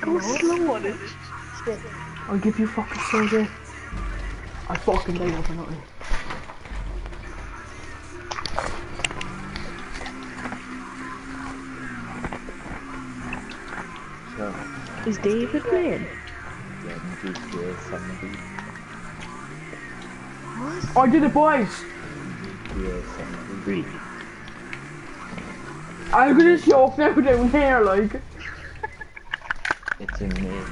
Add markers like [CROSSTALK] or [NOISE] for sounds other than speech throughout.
Go slow on it. I'll give you fucking soldier. I fucking died over nothing. So, Is David playing? yeah, GTA 70, I did it, boys. GTA 73. I'm gonna show now down here, like. It's in May.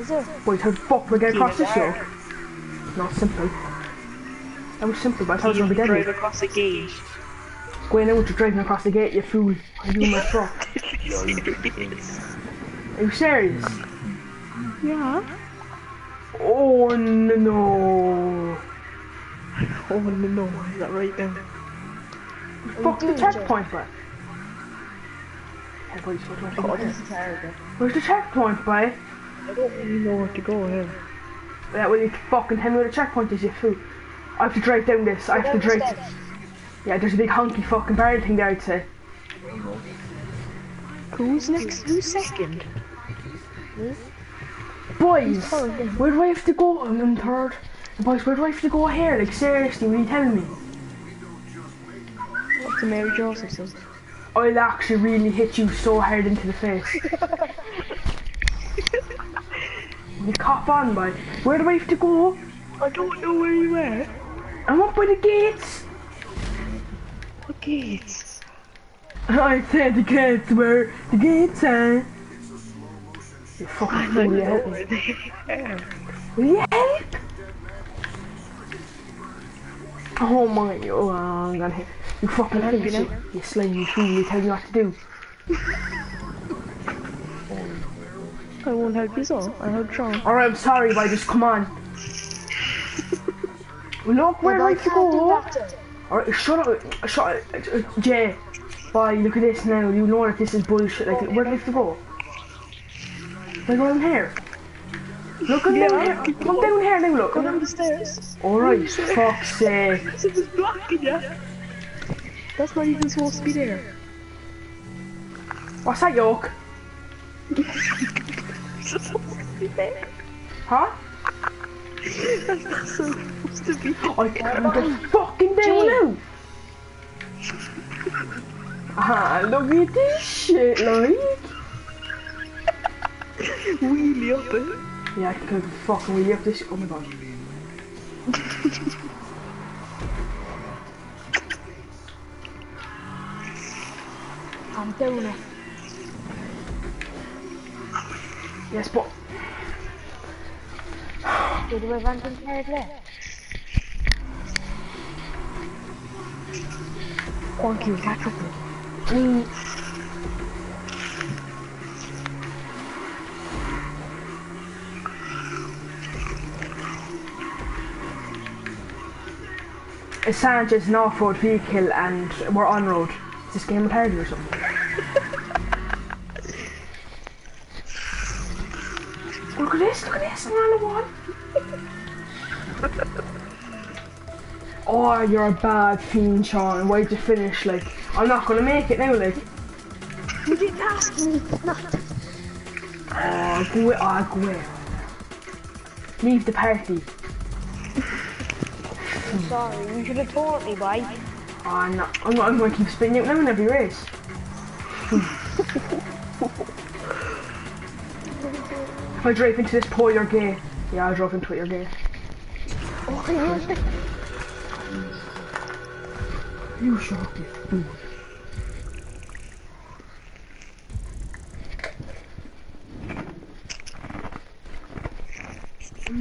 Is it? Wait, how the fuck do I get across this show? Not simple. That was simple, but I thought it was gonna be drive deadly. across the gate. Go in out, you're driving across the gate, you fool. I'm doing my truck. [LAUGHS] Are you serious? Yeah. Oh no, no. Oh no, no, is that right now? Fuck the oh, doing, Jay? checkpoint, but. Hey, boys, what do I do? This is terrible. Where's the checkpoint, boy? I don't really know where to go here. Yeah, well, you fucking tell me where the checkpoint is, you fool. I have to drive down this. I have to drive. Steps. Yeah, there's a big honky fucking barrel thing there, I'd say. Who's next? Who's second? Boys, where do I have to go? I'm in third. Boys, where do I have to go here? Like, seriously, will you tell me? To Mary Josephson. I'll actually really hit you so hard into the face. [LAUGHS] you cop on, boy. Where do I have to go? I don't know where you are. I'm up by the gates. What gates? [LAUGHS] I said the gates where the gates are. You fucking fool, don't you help me. where they are. Will you help? Oh my, oh, I'm gonna hit. You fucking help help you you, now. you slimy fool, you tell me what to do. I won't help you so. I help Sean. Alright, I'm sorry, but just come on. [LAUGHS] Look where But I I have to go. Alright, shut up, shut up, uh, Jay. Boy, look at this now, you know that this is bullshit, like, where do I have to go? Like, down here. Look, I'm down come down here now, look. Go down the stairs. Alright, fuck's sake. It was blocking you. That's not even supposed to be there. What's that, York? It's supposed to be there. Huh? That's not supposed to be. I can't get fucking down now. Ah, look at this shit, like. Wheelie up it. Yeah, I can fucking wheel up this. Oh my god. I'm doing it. Yes, but Did we have anything carried left? Quanky will catch up with I mean, It's Sanchez an off-road vehicle and we're on-road. Is this game retarded or something? [LAUGHS] look at this, look at this, I'm on the one. oh, you're a bad fiend, Sean. Why'd you finish? Like, I'm not gonna make it now, like. You didn't ask me. Oh, go away, oh, go away. Leave the party. I'm sorry. You should have taught me. Oh, no, I'm, not, I'm going to keep spinning out now in every race. if I drive into this pole, you're gay. Yeah, I drove into it, you're gay. Oh, you up, you fool.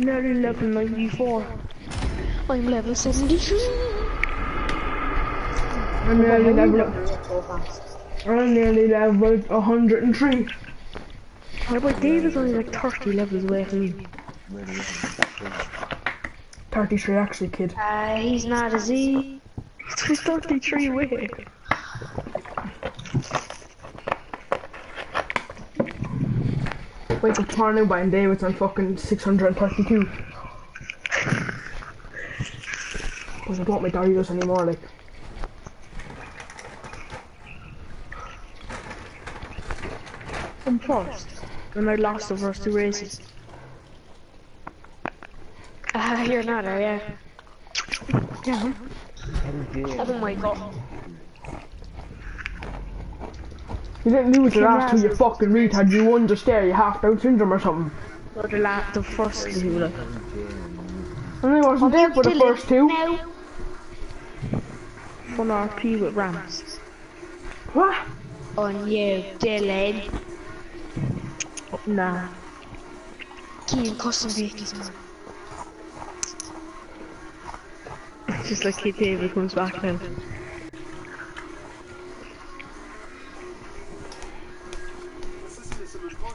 Level 94. I'm level 72. I'm nearly level. I'm nearly level 103. What about David's only like 30 levels away from me? 33 actually, kid. Uh, he's not, a Z. he? He's 33 away. Wait till tomorrow by and David's on fucking 632. Because I don't want my Doritos anymore, like. I'm first. And I lost the first two races. Ah, you're not, are you? Yeah. Oh my god. You didn't lose the Kim last two, you fucking retard. You won just there, you half Down syndrome or something. Or the la the first two, like. And I wasn't there for the first two. Now. Fun RP with Rams. What? On you, Dylan. Oh, nah. Keen custom vehicles, man. It's just like Kid David comes back now.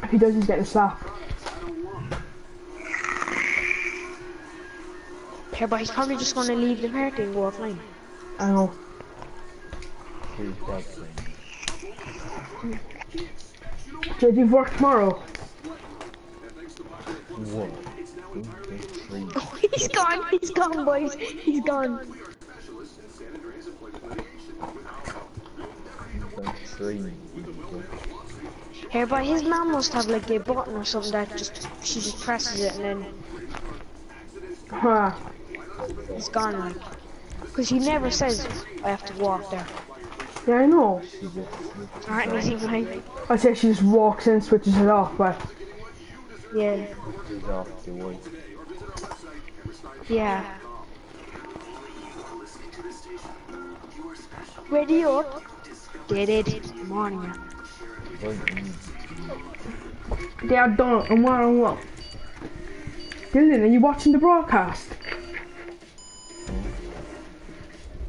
If he does, he's getting slapped. Yeah, but he's probably just gonna leave the party and go offline. I know. Three seconds. Jay, do you work tomorrow? One, two, three. Oh, he's gone, he's gone, boys. He's gone. Three. Here, but his mom must have like a button or something that just she just presses it and then Huh. it's gone. Like, cause he never says I have to walk there Yeah, I know. or anything like. I say she just walks in, switches it off, but Yeah, Is off the way. yeah. Up. Did it. Morning. they are done and one on one. Dylan, are you watching the broadcast?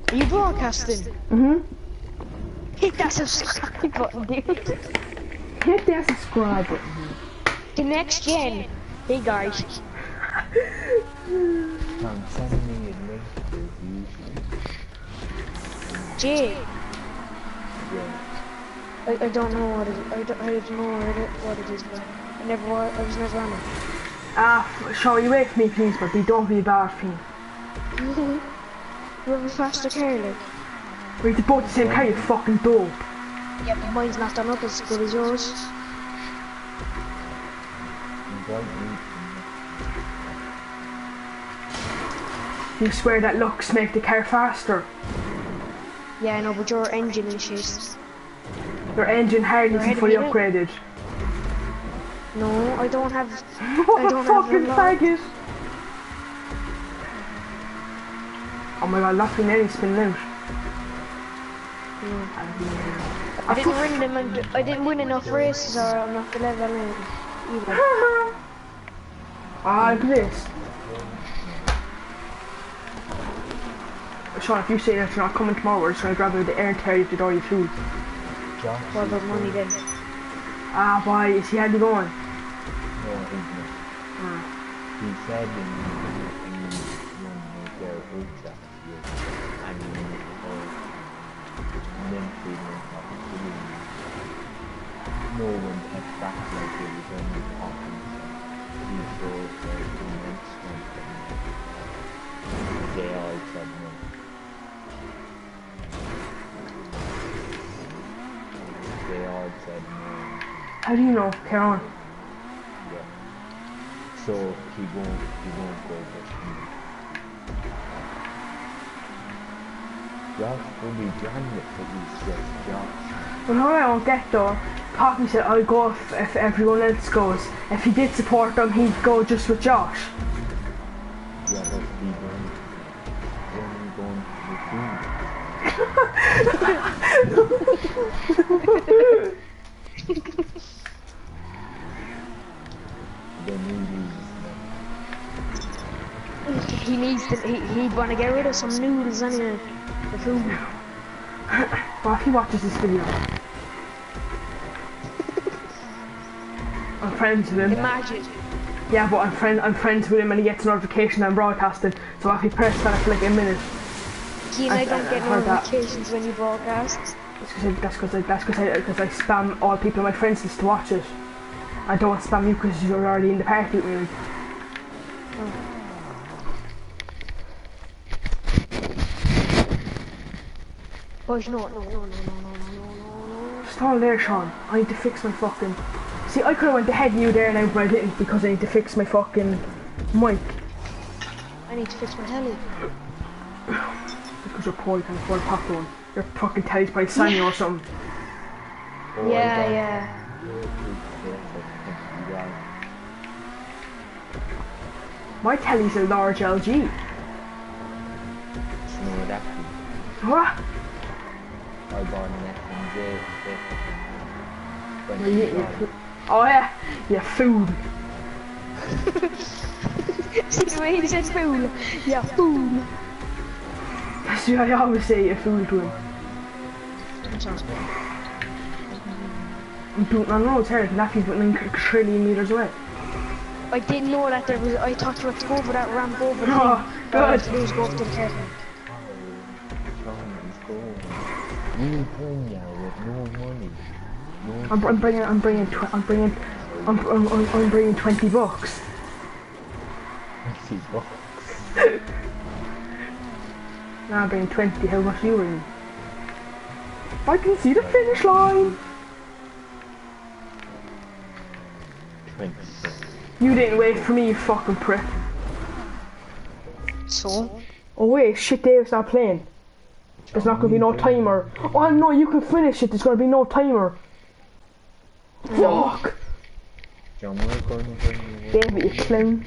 Are you broadcasting? Mm-hmm. Hit that subscribe button, dude. Hit that subscribe button. The next gen. Hey guys. Tom, send me a link to review. Jay. Yeah. I, I don't know what it is. I don't, I don't know what it, what it is, but I never I was never on it. Ah, show you away from me, please, but don't be bad for me. You have a faster car, like. We're both the same car, you fucking dope. Yeah, but mine's not done up as good as yours. You swear that looks make the car faster. Yeah, I know, but your engine is shit. Your engine hardness Your is fully upgraded. No, I don't have. What [LAUGHS] I don't fucking lot. faggot! Oh my god, been nearly spinning out. I didn't win them. And I didn't win enough races, or I'm not the level either. Ah, look at this. Sean, if you say that you're not coming tomorrow, we're just gonna grab out the air and tear you to all your food. Josh. What about money then? Ah, why? Is he had you going? No, he's not. Ah. He said in in one of their group chats here, and no one attracts like it is only often these roles are immense strength How do you know Karen? Yeah. So he won't he won't go with me. Josh will be John it, but he's just Josh. Well, no, I won't get though. Poppy said I'll go if, if everyone else goes. If he did support them, he'd go just with Josh. Yeah, but he won't. Only going to the team. then he loses them. He needs to. He, he'd want to get rid of some noodles anyway. Food. Well, if he watches this video. I'm friends with him. Imagine. Yeah, but I'm friend I'm friends with him and he gets a notification I'm broadcasting. So if he press that for like a minute, Keen, I I- don't I get that. notifications when you broadcast. that's because I, that's because I, because I, I spam all people in my friends list to watch it. I don't spam you because you're already in the party with me. Oh. Boys, no, no, no, no, no, no, no, Stall there, Sean. I need to fix my fucking... See, I could've went ahead of you there now, but I didn't because I need to fix my fucking mic. I need to fix my heli. because you're poor, you can afford pop one. Your fucking telly's by Sanyo yeah. or something. Oh, yeah, yeah. My telly's a large LG. What? That is? What? I bought an FMJ for Well, you- $20. you- Oh yeah, yeah, food. See the way he said fool? Yeah, fool. See, I always say yeah, food to him. I'm doing, I know it's hard, Lappy's but trillion meters away. I didn't know that there was. I thought you were to go over that ramp over the [LAUGHS] Oh, thing. All I had good. to go to the curtain. You bring now with no money. No I'm, I'm bringing, I'm bringing, tw- I'm bringing, I'm, I'm, I'm, I'm bringing 20 bucks. fancy bucks. Now I'm bringing 20, how much you bring? I can see the finish line. 20 cents. You didn't wait for me, you fucking prick. So? Oh wait, shit Dave's not playing. There's not gonna be no timer. Oh no, you can finish it, there's gonna be no timer. Fuck! John, we're going to bring you David, you clown.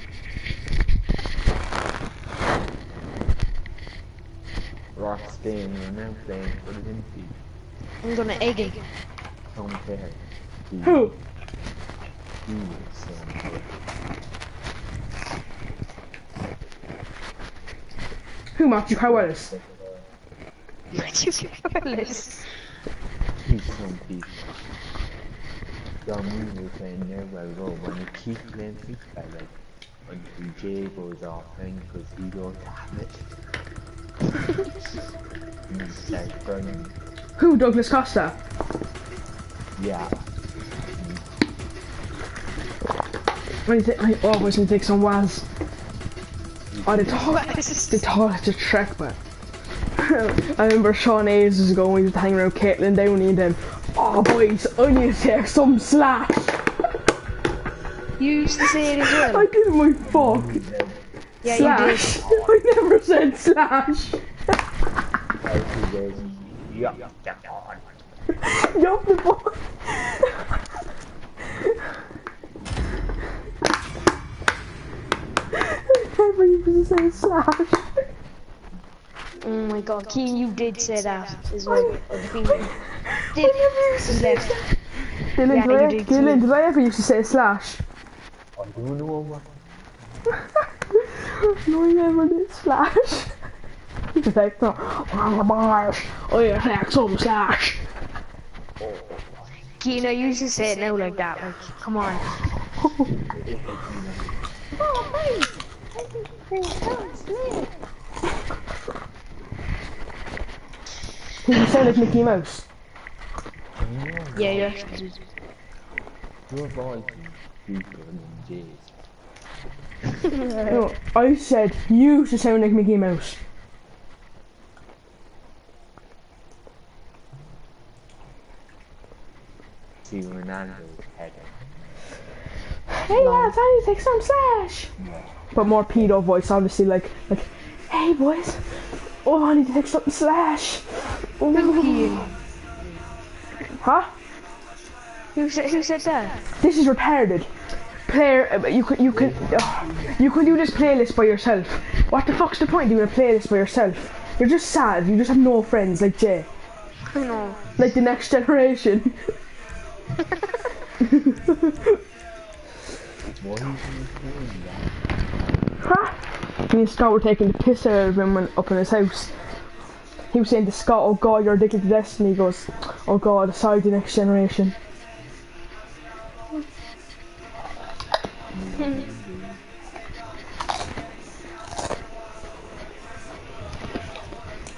Rockstein, you're now playing for the Olympics. I'm gonna egg it. Compare. Who? You with some. Who Matthew Carwellis? Careless. He's some people. John, we were playing there well, well, when you keep playing FIFA, like, until Jay goes off thing, because he don't have it. and you burning. Who? Douglas Costa? Yeah. When you think, I always need to take some Waz. Oh, the toilet, the toilet's a trek, but. [LAUGHS] I remember Sean ages ago when we used to hang around Caitlin Downey and then, oh boys, I need to take some slash. You used to say it as I well. did my fuck. Yeah, you slash. I never said slash. Out he goes, yeah, yeah. Yup, the fuck. I never even said slash. Did. Oh my god, Keen, you did say [LAUGHS] that as well. I think I you never did. used to say Left. Dylan, Yeah, did, I, you did Dylan, did I ever used to say slash? I don't know what. No, I never did slash. You can take no. On the bars. Oh, you take some slash. Keen, I used to say it now like that. Like, come on. [LAUGHS] You sound like Mickey Mouse. Yeah, yeah. Your voice is deeper than Jay's. No, I said you used to sound like Mickey Mouse. See Ronaldo's header. Hey lads, I need to take some slash. But more pedo voice, obviously, like, like, hey boys, oh, I need to take something slash. Oh. Huh? Who said, who said that? This is retarded. Player, uh, you could, you could, uh, you could do this playlist by yourself. What the fuck's the point of doing a playlist by yourself? You're just sad. You just have no friends like Jay, I know. like the next generation. Why is he doing that? Huh? Me and Scott were taking the piss out of him when up in his house. He was saying to Scott, "Oh God, you're addicted to Destiny." He goes, "Oh God, sorry, the next generation."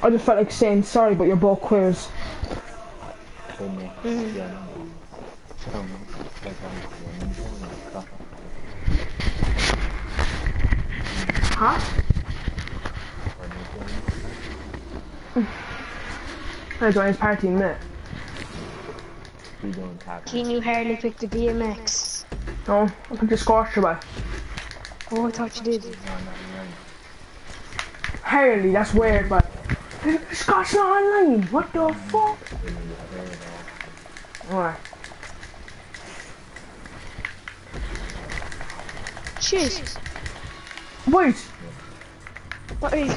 I just felt like saying sorry, but you're both queers. The next generation. Some like I'm one born Huh? I joined his party in a minute. We don't have Keen, you hardly picked the BMX. No, I think the Scorcher by. Oh, I thought you did. one. Harley, that's weird, but. Scott's not online. What the fuck? When you heard Alright. Shit. Wait, What is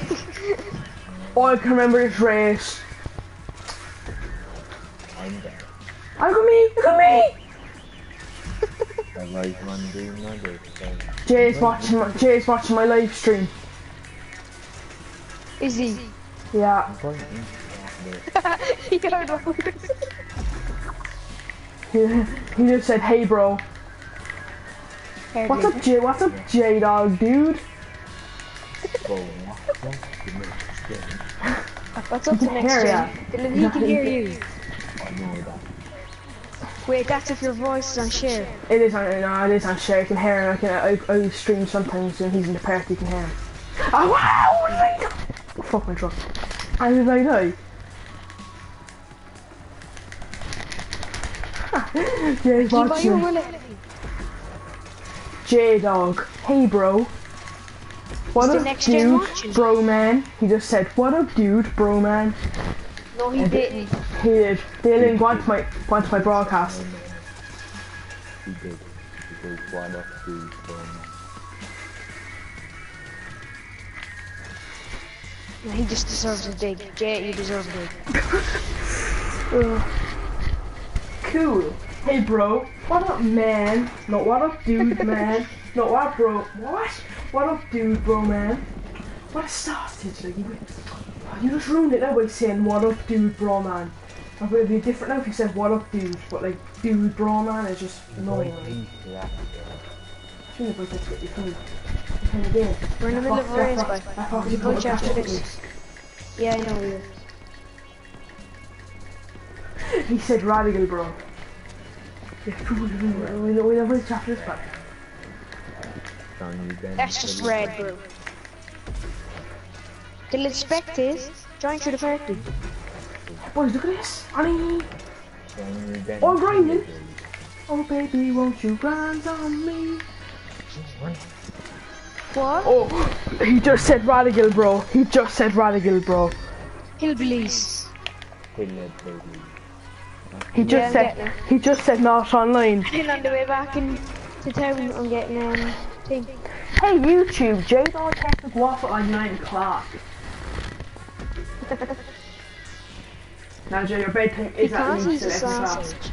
oh, I can remember this race. I'm there. I got me, I got me. I like one doing another. So Jay's watching my, Jay's watching my live stream. Is he? Yeah. I'm going he heard what we were saying. He, he just said, hey bro. What's up, Jay? What's up, J Dog, dude? What's up to next hear ya. gen? Dylan, he can hear you. Know. Wait, that's if your voice is on share. It is on, no, it is on share. You can hear him. I can, I, I stream sometimes when he's in the park. You can hear him. Oh wow! What did I do? Fuck my truck. And did I die? Jay's Can you buy your watching. J Dog. Hey bro. What up, next dude? Bro man. He just said, what up, dude? Bro man. No, he didn't. He did. Didn't go onto my, go onto my broadcast. He did. Because what up to from No, he just deserves a dig. Jay, you deserve a dig. [LAUGHS] Cool. Hey bro, what up man? No, what up dude [LAUGHS] man? No, what up bro? What? What up dude bro man? What a sausage, like you, you just ruined it now by saying what up dude bro man. Like, It would be different now if you said what up dude, but like dude bro man is just annoying. Like, into that. I think about that's what you think. Kind of game. We're in the middle of a race, boy. There's a bunch after this. Yeah, I know you. [LAUGHS] He said radical bro. Yeah, we we we never reached after this, but Down you then. That's just red, bro. Dylan spectators, join through the party. boys, look at this. Honey. Down you then. Oh, grinding. Oh baby, won't you grind on me? What? Oh, he just said radical, bro. He just said radical, bro. Hillbillies. Kill it, baby. He just I'm said he just said not online. Then on the way back in to town, I'm getting um thing. Hey YouTube, Jade on Technic Waffle at nine o'clock. [LAUGHS] now Jay, your bedtime is at Because least he's a eleven o'clock. sausage.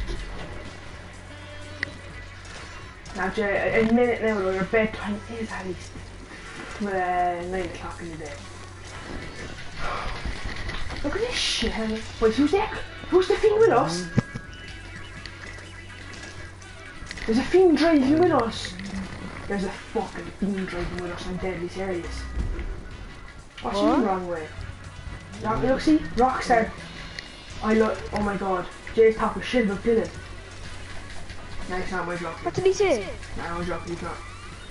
Now Jay, a minute now, though, your bedtime is at least uh, nine o'clock in the day. [SIGHS] Look at this shit. Wait, who's that? Who's the thing with us? There's a fiend driving with us. There's a fucking fiend driving with us. I'm deadly serious. What's What? the wrong way? Rock, look, see, Rockstar. I look. Oh my god, Jay's talking shit about Dylan. No, it's not my job. What did he say? No, I'm joking, he's not.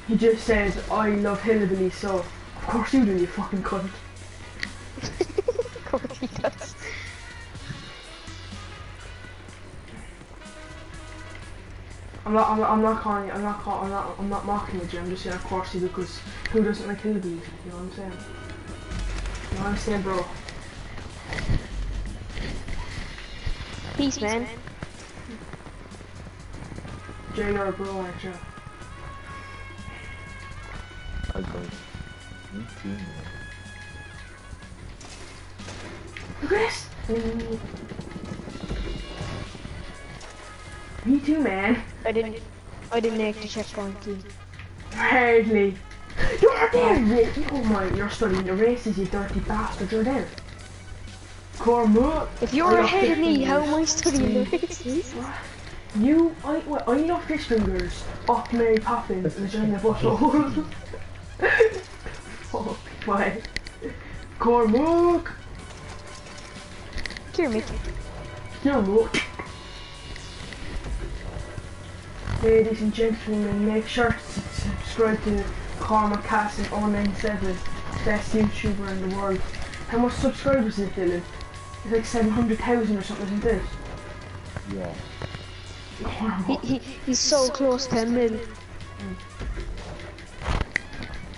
He just says, I love Hillbilly, so of course you do, you fucking cunt. [LAUGHS] of course he does. I'm not, I'm not, I'm not calling, I'm not calling, I'm not, I'm not mocking with you. I'm just saying, of course you do, because who doesn't like Hillbillies? You know what I'm saying? You know what I'm saying, bro? Peace, man. Jay, you're a bro, aren't you? I go. Me too, man. Look at this! Me too, man. I didn't. I didn't make the checkpoint key. Hardly. You're there, you, oh my, you're studying the races, you dirty bastard, you're there. Cormac. If you're I got ahead of fish me, how am I studying the races? You, I, what, I know fish fingers off Mary Poppins and vagina butthole. [LAUGHS] Oh Fuck, why? Cormac. Here, Mick. Cormac. Ladies and gentlemen, make sure to subscribe to Cormac Castle 097, best YouTuber in the world. How much subscribers is it, Dylan? It's like 700,000 or something, isn't it? Yeah. He, he, he's so close to a mil.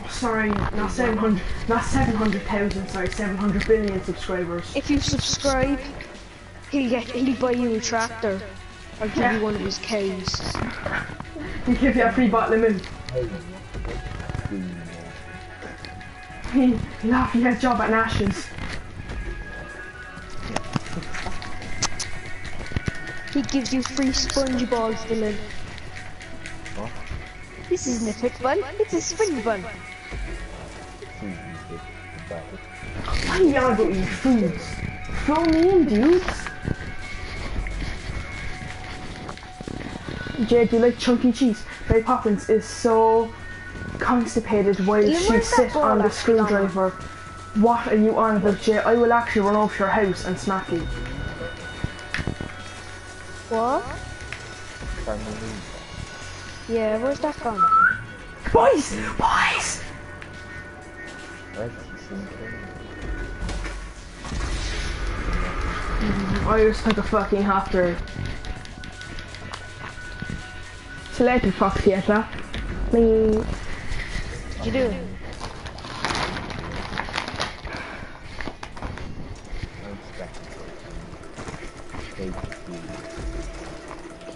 Oh, sorry, not 700, not 700,000, sorry, 700 billion subscribers. If you subscribe, he'll get he'll buy you a tractor. Or give you one of his cows. He give you a free bottle of milk. Three more. He, you a job at Nash's. He gives you free sponge balls, Dylan. What? This isn't a football, it's a sponge ball. Three more. About it. Why are you on about these foods? Throw me in, dudes. Jay, do you like chunky cheese? Mary Poppins is so constipated while she sits on the screwdriver. What are you on about, Jay? I will actually run over to your house and smack you. What? Yeah, where's that gone? Boys! Boys! That's the same. I just took a fucking hopper.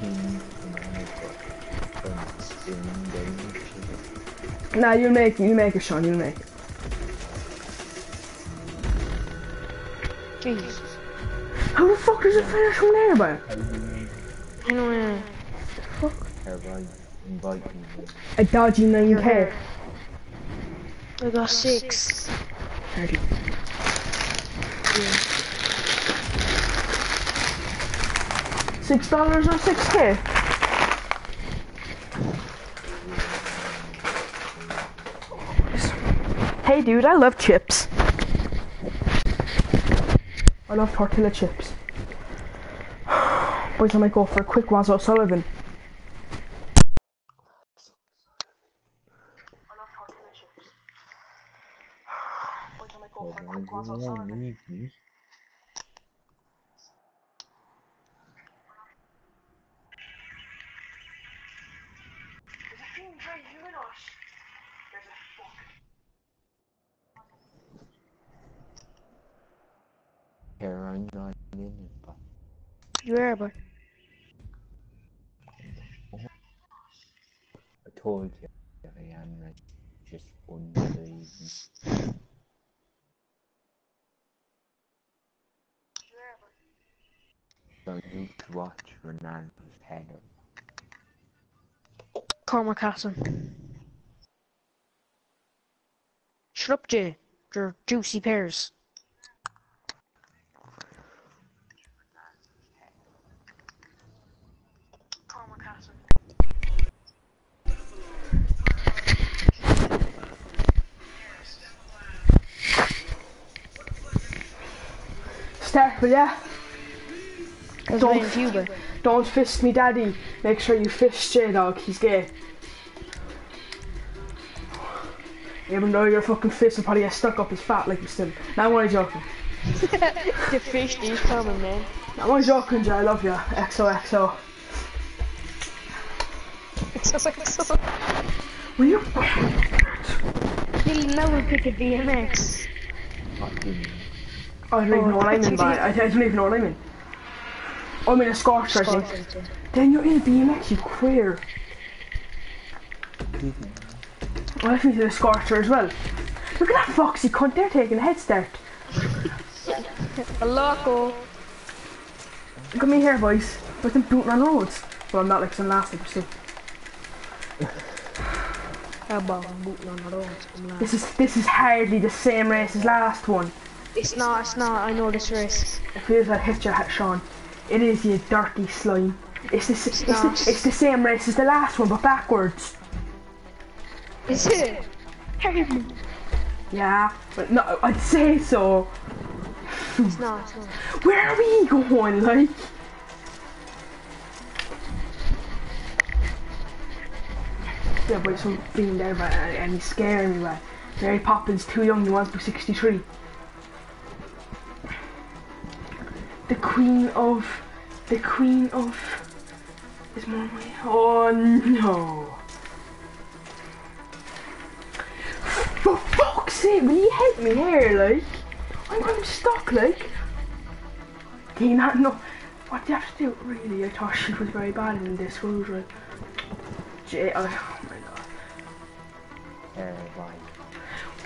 And America from spin down the ship. Nah, you'll make you'll make it, Sean, you'll make it. Jeez. How the fuck does it finish from there, bro? You I know, I invite me then? A dodgy 9k. I got six. Six dollars or six k? Hey dude, I love chips. I love tortilla chips. [SIGHS] Boys, I might go for a quick Waz O'Sullivan. Well, why do you want me? me? Here, I'm not in it, but You are, but I told you that I am like just one day. So you to watch Ronaldo's header. Cormac Castle. Shut up, Jay. Your juicy pears. Start, will ya? That's Don't- Cuba. Don't fist me daddy. Make sure you fist J dog, he's gay. Even though your fucking fist will probably get stuck up his fat like you still. Now I'm only joking. [LAUGHS] the fish is coming, man. I'm only joking, Jay, I love ya. XOXO. [LAUGHS] Will you Dylan, now we'll pick a BMX. I don't even know what I'm in, but I, I don't even know what I'm in. Oh, I'm in a Scorcher, I think. Then you're in a BMX, you queer. Well, I think you're a Scorcher as well. Look at that foxy cunt, they're taking a head start. A loco. Look at me here, boys. With them booting on roads. Well, I'm not like some last still. How about booting on the roads? This is this is hardly the same race as last one. It's not, it's not, I know this race. It feels like hit your hat, Sean. It is you dirty slime. It's the, it's, the, it's the same race as the last one, but backwards. Is it? [LAUGHS] Yeah, but no, I'd say so. It's not, it's [LAUGHS] not. Where are we going, like? Yeah, but some being there, but uh, and he's scaring me? Mary Poppins too young, he wants to be 63. The queen of, the queen of, is more money. Oh no. For fuck's sake, will you help me here, like? I'm, I'm stuck, like. Do you not know what do you have to do? Really, I thought she was very bad in this was right. Jay, oh, my god. Why?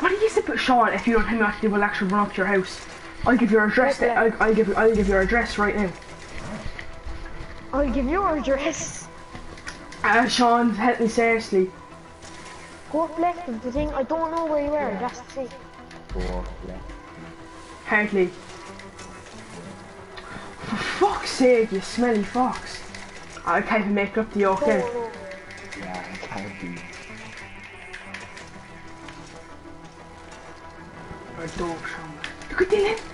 What do you say about Sean if you don't tell me what to do, we'll actually run up to your house. I'll give your address, Okay. I'll, I'll give I'll give your address right now. I'll give you your address. Uh, Sean, help me seriously. Go up left of the thing. I don't know where you are. That's the thing. Go off left. Hartley. For fuck's sake, you smelly fox. I can't even make up the okay. No, no. Yeah, I can't be. Or dog, Sean. Look at Dylan.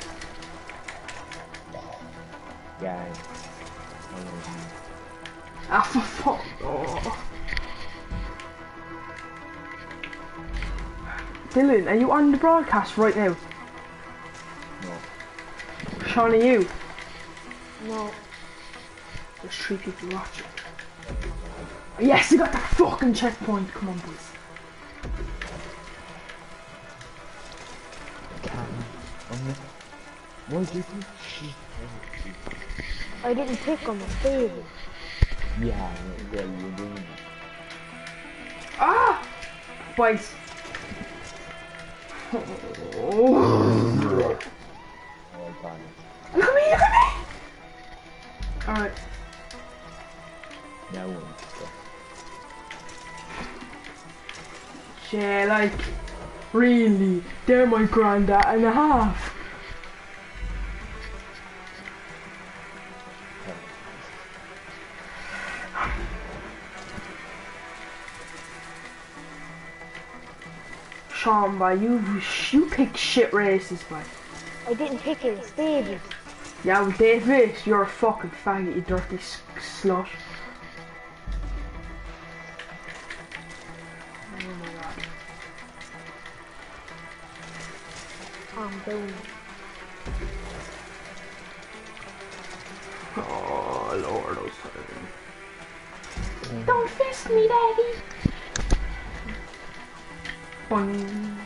Yeah. Um, Ah, for fuck. Oh. Dylan, are you on the broadcast right now? no. Sean, are you? No. There's three people watching. Yes, you got the fucking checkpoint. Come on, boys. Can um, Why did you she I didn't pick on my baby. Yeah, well you're doing it. Ah! Boys. Oh. Look at me, look at me! Alright. Now one. Yeah, like, really, they're my granddad and a half. Sean, boy, you, you pick shit races, boy. I didn't pick it. It's baby. Yeah, well, David, you're a fucking faggot, you dirty s- slut. Oh my god. Calm down. Oh, Lord, oh, sorry. Don't fist me, Daddy. Boing.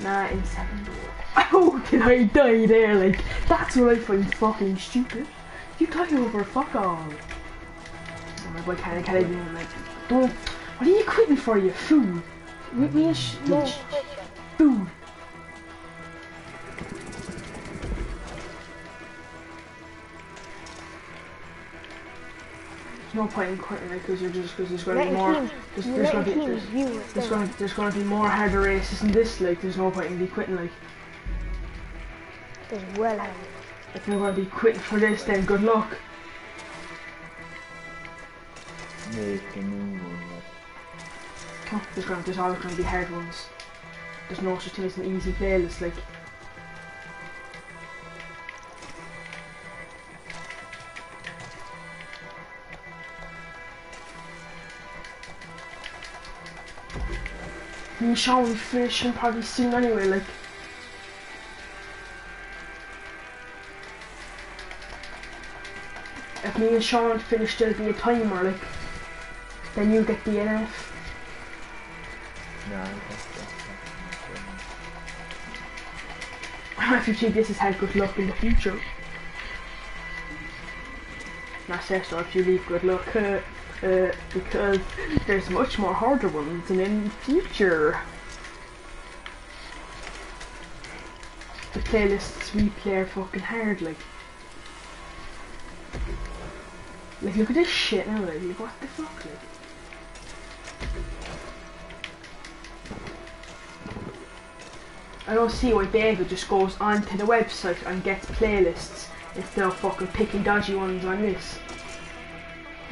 Nah, in second door. How did I die there? Like, that's what I find fucking stupid. You die over fuck all. Oh my boy, can I, can I do like, don't, what are you quitting for, you fool? With me a sh- No. sh- no point in quitting it because you're just because there's going to be more. Letting There's, there's gonna be teams there's, there's going to, there's going to be more harder races than this. Like there's no point in be quitting. Like There's well harder. if you're going to be quitting for this, then good luck. Make a new one. There's going to, there's always going to be hard ones. There's no such thing as an easy playlist. Like me and Sean will be finishing probably soon anyway. Like. If me and Sean finish, there'll be a timer, like, then you get DNF. No, that's that's if you see this as had good luck in the future. Not so if you leave good luck, uh, uh, because there's much more harder ones and in future. The playlists we play are fucking hard, like. Like, look at this shit now, like, what the fuck, like. I don't see why David just goes onto the website and gets playlists instead of fucking picking dodgy ones on this.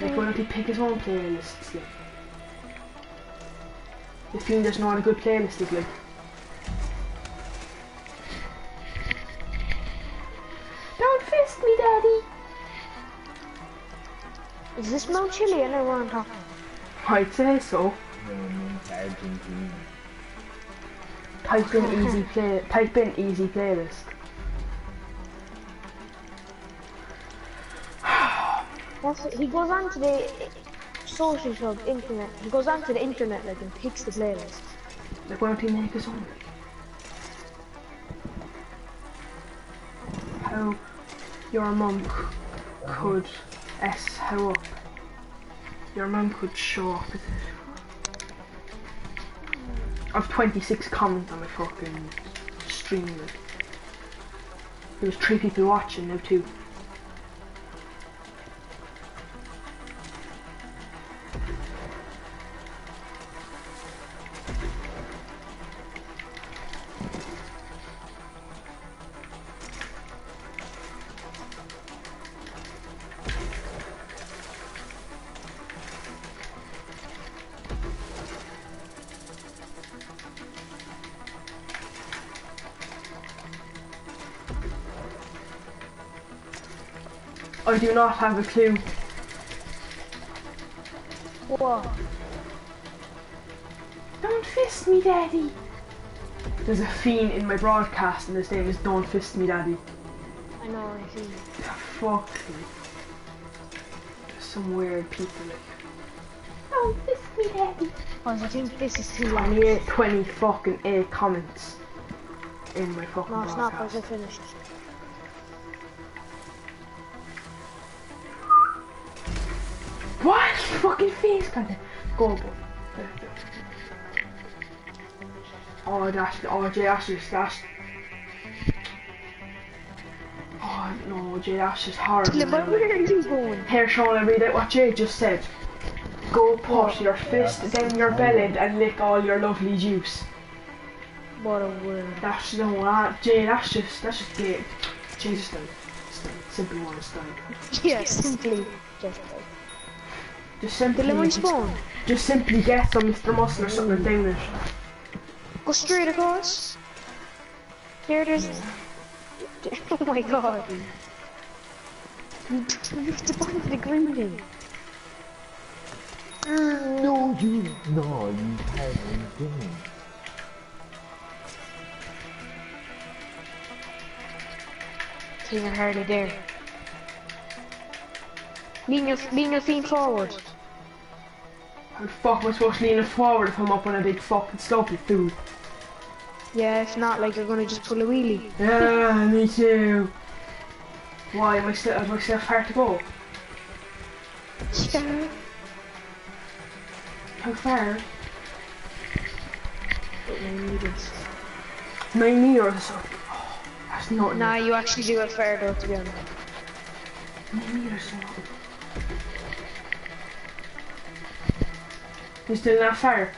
Like, why don't he pick his own playlists, like? The thing there's not a good playlist is like. Don't fist me, Daddy! Is this Mount Chili? I know what I'm talking. I'd say so. no, no, Type in easy play. Type in easy playlist. That's it. He goes onto the social club internet. He goes onto the internet like and picks the playlist. Like, why don't he make his own? How your mum could S how up. Your mum could show up. I've 26 comments on my fucking stream. Like. There's three people watching now too. Do not have a clue. What? Don't fist me, daddy. There's a fiend in my broadcast and his name is Don't Fist Me Daddy. I know. I see. Fuck me. There's some weird people like. Don't fist me, daddy. Cause I think this is too long. 28, 20 fucking 8 comments in my fucking No, it's not. broadcast. Cause I finished. Fucking face content. Go, boy. Oh, that's oh, Jay that's just, that's. Oh no, Jay Asher's horrible. But now. where are you going? Here, Sean, I read out what Jay just said. Go push your fist down your belly and lick all your lovely juice. What a word. That's no, that Jay. That's just that's just gay. Just like simply want to style. Yes, simply just. Just The simply, lemon spawn. just simply get some Mr. Muscle or something down it. Go straight across. There it is. [LAUGHS] Oh my god. You have to find the green thing. No, you, no, you haven't done. King are hardly there. Lean your, lean your feet forward. How the fuck am I supposed to lean forward if I'm up on a big fucking slope, you fool? Yeah, if not, like you're gonna just pull a wheelie. Yeah, me too. Why am I still? Have I still far to go? Yeah. How far? Nine meters. Nine meters. Oh, that's not Nah, you actually do it fair though, to be honest. nine meters. You still not far?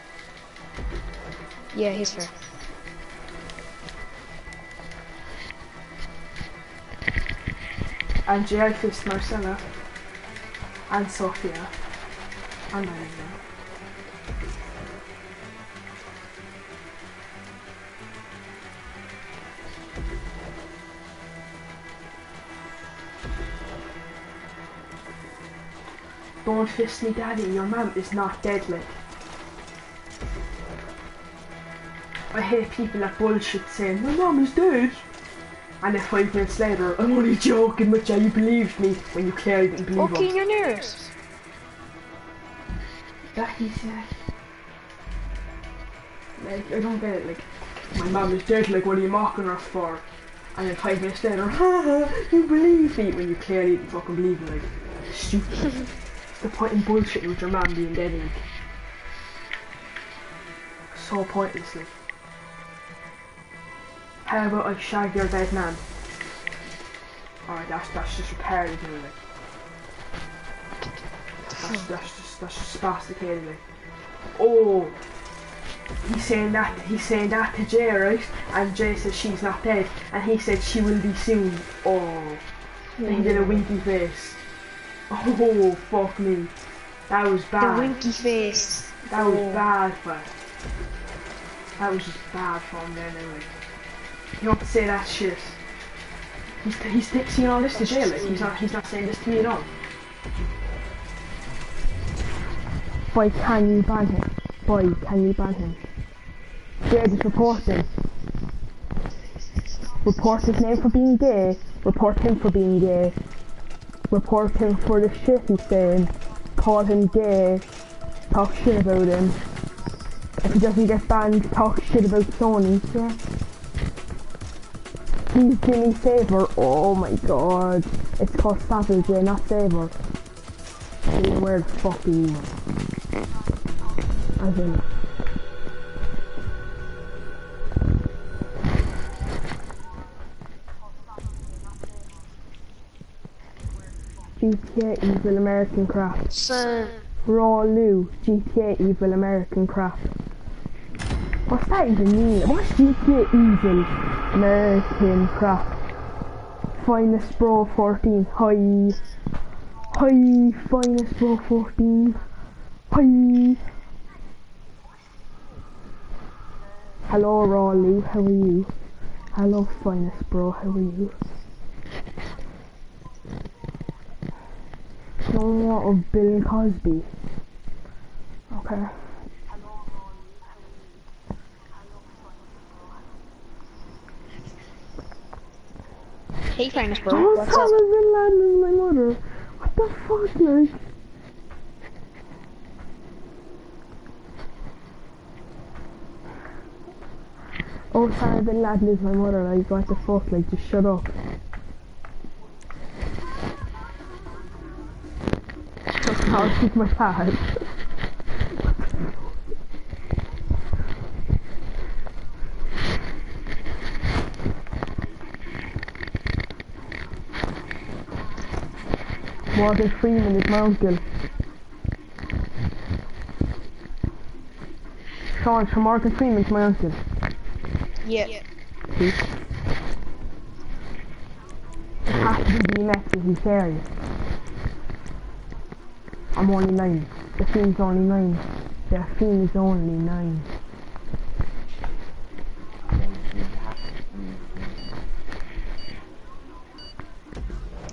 Yeah, he's fair. And Jay fist Marcella. And Sophia. And Irene. Don't fist me daddy, your mum is not dead like. I hate people that bullshit saying, my mum is dead. And then five minutes later, I'm only joking with you, you believed me when you clearly didn't believe Okay, him. you're nearest. That he said. Like, I don't get it, like, my mum is dead, like, what are you mocking her for? And then five minutes later, [LAUGHS] haha, you believe me when you clearly didn't fucking believe me, like, stupid. [LAUGHS] What's the point in bullshitting with your mum being dead, like? So pointless, like. How about I shag your dead man? Alright, that's, that's just like. That's, that's just that's just spasticated like. Oh he's saying that he's saying that to Jay, right? And Jay says she's not dead and he said she will be soon. Oh and he did a winky face. Oh fuck me. That was bad. The bad. winky face. That was Oh. bad but that was just bad for him then anyway. You don't say that shit. He's he's t- saying all this to Jay, like he's not he's not saying this to me at all. Boy, can you ban him? Boy, can you ban him? Jay, just report him. Report his name for being gay. Report him for being gay. Report him for the shit he's saying, call him gay, talk shit about him. If he doesn't get banned, talk shit about Sony, yeah. Please do favor. Oh my god. It's called Savage, yeah, not favor. I where the fuck are you? As in, GTA Evil American Craft. So, Raw Lou, GTA Evil American Craft. What's that even mean? What's GTA Evil American Craft? Finest Bro 14. Hi. Hi, Finest Bro 14. Hi. Hello, Raw Lou, how are you? Hello, Finest Bro, how are you? More of Bill Cosby. Okay. hey, famous bro. Oh, What's up? Laden is my mother. What the fuck, like? Oh, Osama bin Laden is my mother. Like, what the fuck? Like, just shut up. I'll keep my pad. Morgan Freeman is my uncle. Sean, so Morgan Freeman's my uncle. Yeah. See? It has to be next, is he serious? I'm only nine. The fiend's only nine. The fiend is only nine.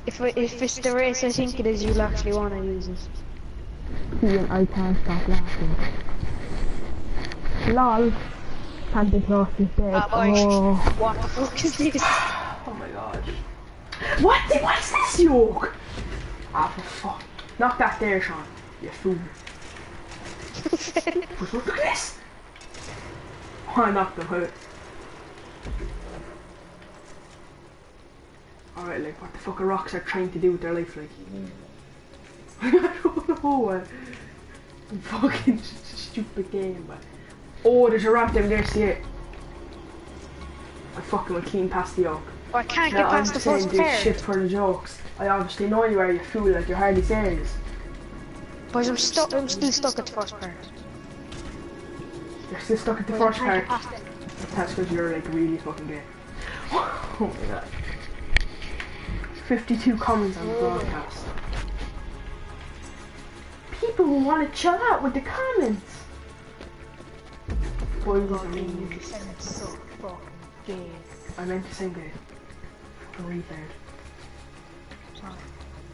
If, it- if it's the race I think it is, you'll actually want to use it. See, and I can't stop laughing. LOL. Santa Claus is dead. Boy. Oh. What the fuck is this? Oh my god. What? What is this yoke? Ah, for fuck. Knock that there, Sean. You fool. [LAUGHS] Look at this? Oh, I knocked them out. Alright, like, what the fuck are Rockstar trying to do with their life, like? I don't know. Fucking [LAUGHS] stupid game, but. Oh, there's a ramp down there, see it? I fucking went clean past the yoke. Oh, I can't Yeah, get I'm the saying first pair. shit for the jokes. I obviously know you are, you fool, like you're hardly serious. Boys, I'm stuck. I'm still stuck at the first part. You're still stuck at the Boys, first part. past it. That's because you're like really fucking gay. [LAUGHS] Oh my god. 52 comments on the oh. broadcast. People will want to chill out with the comments. Boys, I mean, So fucking gay. I meant to say gay. Fucking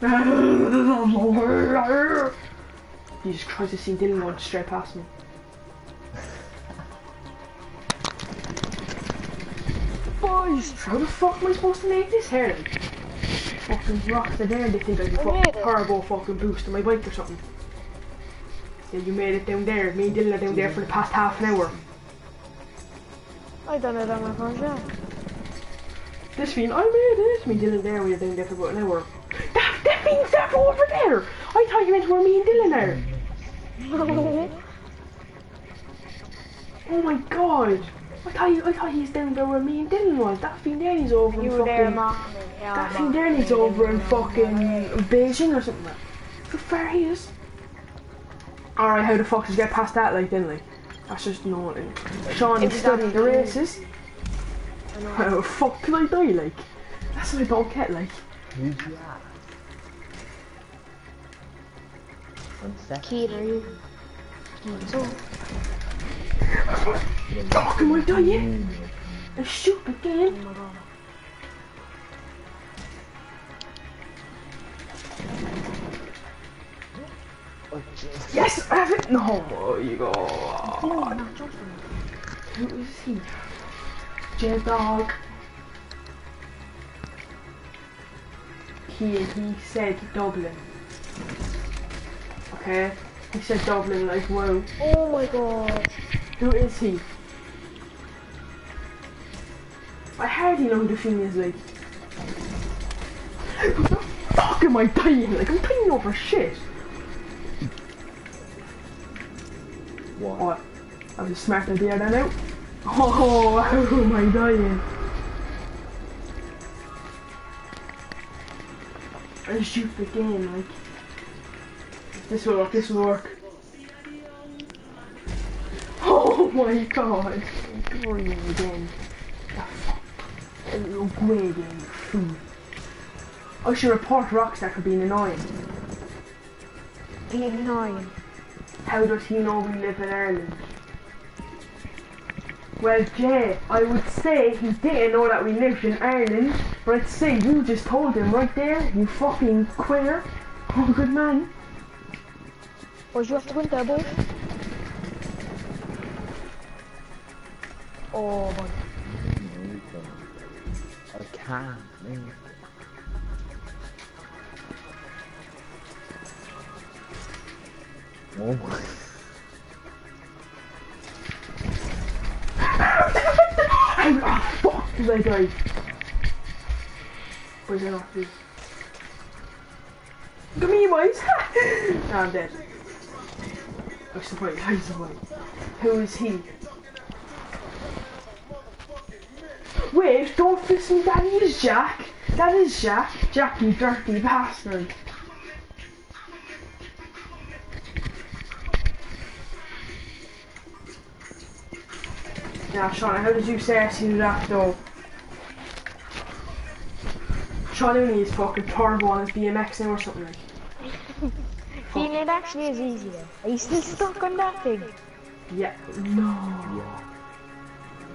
[LAUGHS] retard. Jesus Christ, I seen Dylan going straight past me. Boys, how the fuck am I supposed to make this hair? Fucking Rockstar there, they think I can I fucking turbo fucking boost on my bike or something. Yeah, you made it down there. Me and Dylan are down there for the past half an hour. I done it on my phone, yeah. This fiend, I made it. Me and Dylan there, we were down there for about an hour. That, that fiend's there over there. I thought you meant where me and Dylan are. Oh my god! I thought you, I thought he's down there where me and Dylan was. That fiend there he's over in You were fucking. there, mom. that fiend there he's over in fucking Beijing or something. How far he is? Alright, how the fuck did you get past that like then like? That's just no Sean, was studying the races. How the oh, fuck can I die like? That's what I don't get like. Who's that? One sec. Kid, are you? So, Fuck, am I dying? A stupid game. Yes, I have it. No, you go. Who is he? J Dog. he he said Dublin. Okay? He said Dublin like whoa. Oh my god. Who is he? I hardly know who the thing is like. What the fuck am I dying? Like I'm dying over shit. What? Oh, that was a smart idea then out. Oh, [LAUGHS] oh am I dying? I shoot the game, like. This will work, this will work. [LAUGHS] Oh my god. Doing again. The fuck? A little grey game. I should report Rockstar for being annoying. Being annoying. How does he know we live in Ireland? Well, Jay, I would say he didn't know that we lived in Ireland, but I'd say you just told him right there, you fucking queer. Oh, good man. Or you have to win double. Oh my I can't. man. Oh my. How the fuck did I die? Where's it off this? Look at me, boys! nah, I'm dead. Point? How's the point? Who is he? Wait, don't listen, that is Jack! That is Jack! Jack, you dirty bastard! Yeah, Shauna, how did you say I see that though? Sean Mooney is fucking turbo on his BMX now or something like. Being it actually is easy though. Are you still stuck on that thing? Yeah, no.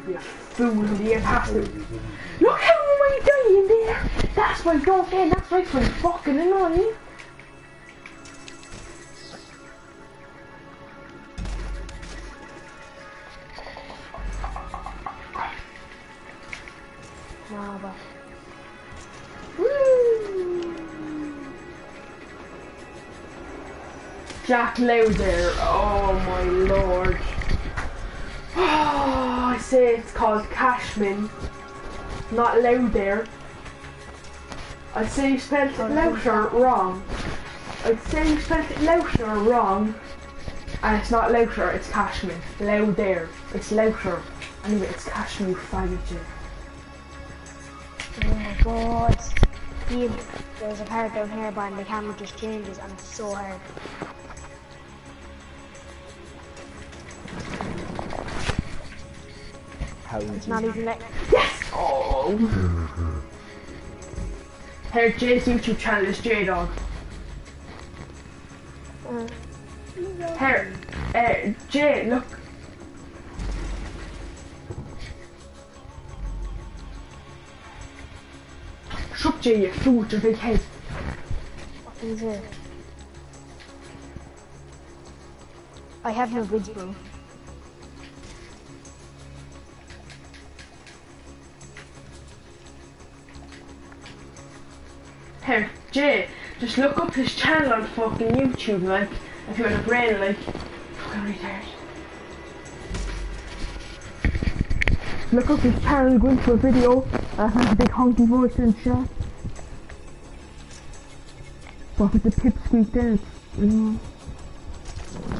You fool, get past. Look how am I dying there? That's don't get, that's why it's so fucking annoying. But Woo! Jack Lowder, oh my lord. Oh, I say it's called Cashman, not Lowder. I'd say you spelled it Louter wrong. I'd say you spelled it Louter wrong. And it's not Louter, it's Cashman. Lowder, it's Louter. Anyway, it's Cashman, you faggot. You. oh my god. Ian, there's a part down here but the camera just changes and it's so hard. How is It's not even like Oh. Here, Jay's YouTube channel is J Dog. uh, Here, uh, Jay, look. Shut up, Jay, you fool with your big head. what is it? I have no vids bro. Here, Jay, just look up his channel on fucking YouTube, like, if you have a brain, like, fucking retard. Look up his channel, go into a video, uh, has a big honky voice and shit. But with the pipsqueak it's, you know.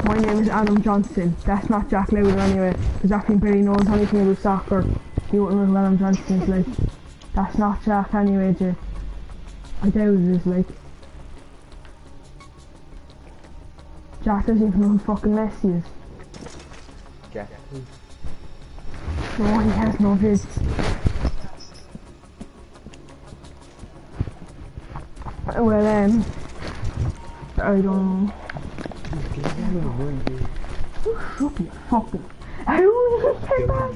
My name is Adam Johnson. That's not Jack Lowder anyway, because Jack barely knows anything about soccer. You wouldn't know Adam Johnson is like. That's not Jack anyway, Jay. I doubt it is like. Jack doesn't even know who fucking Messi is. No, he has no vids. Well, um, I don't know. Fucking. How do you get back?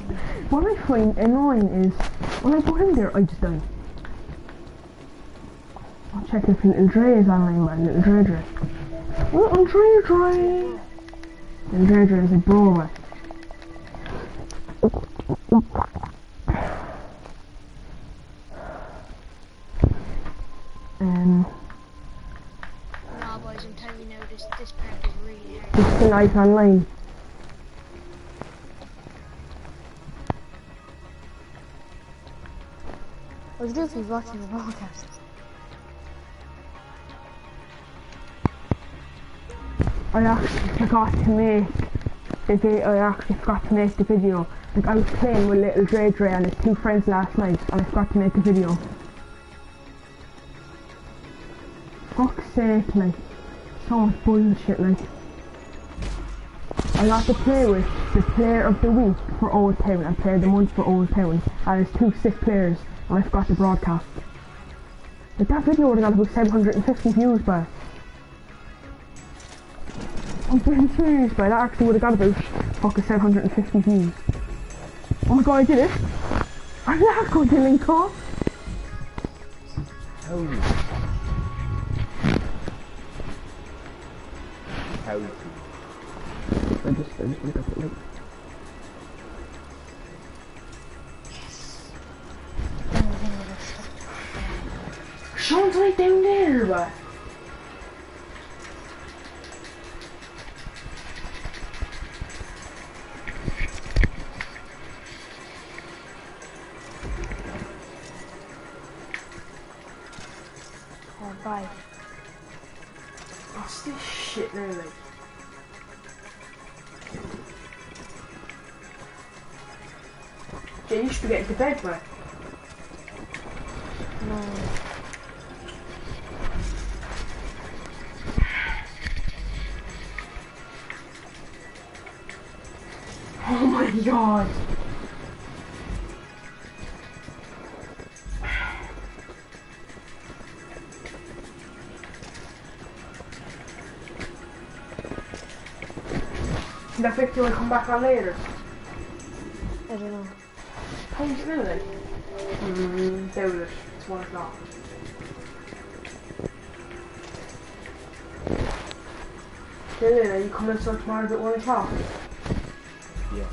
What I find annoying is when I go in there, I just die. I'll check if Little Dre is online, man. Little Dre Dre. Little Dre Dre. Little Dre Dre is a man. Um. Nah, boys, I'm telling you now, this, this pack is really hard. It's tonight online. I was watching the broadcast. I actually forgot to make the I actually forgot to make the video. Like I was playing with little Dre Dre and his two friends last night and I forgot to make a video. Fuck's sake, like, so much bullshit, like. I got to play with the player of the week for Old Town and player of the month for Old Town and there's two sick players and I forgot to broadcast. Like that video would have got about 750 views back. I'm being serious, but that actually would have got about fucking 750 views. Oh my god, I did it! I'm not going to link off! How? How to? I just, I just look at it like... Sean's right down there, But... No. Oh my god! That victim will come back on later. I don't know. How you smell it? Mmm, doubt it. It's one o'clock. Dylan, are you coming to tomorrow at one o'clock? Yeah.